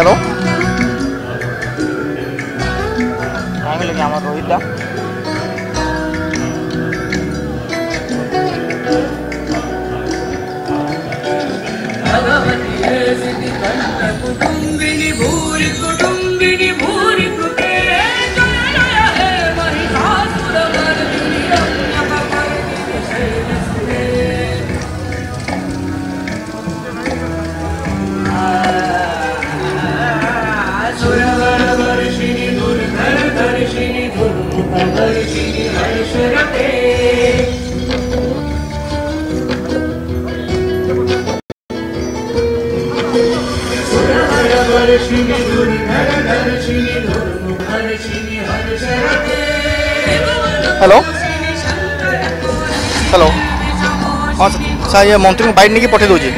Hello আমি আমার রোহিতদা ഭഗവതി ഭൂരി കുടുംബിനി हेलो हेलो हाँ सर। ये मंत्री को बैठ नहीं पठे दूसरी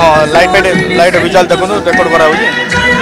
हाँ लाइट फाइट लाइट चल देखो रेकर्ड करा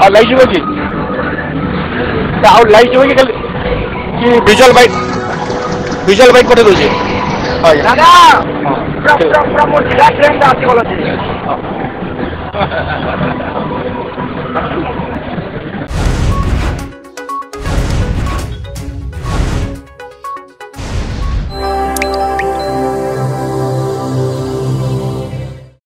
ଆଉ ଆଉ ଲାଗିଯିବ କି ଏବେ ଆଉ ଆଉ ଲାଗିଯିବ କି ଆଉ ଲାଗିଯିବ କି ଖାଲି କି ଭିଜୁଆଲ୍ ବାଇଟ୍ ଭିଜୁଆଲ୍ ବାଇଟ୍ ପଠେଇ ଦେଉଛି ଆଜ୍ଞା ଦାଦା ପୁରା ପୁରା ପୁରା ମୋ ଜିଲ୍ଲା ଟ୍ରେନ୍ଟା ଆସିଗଲ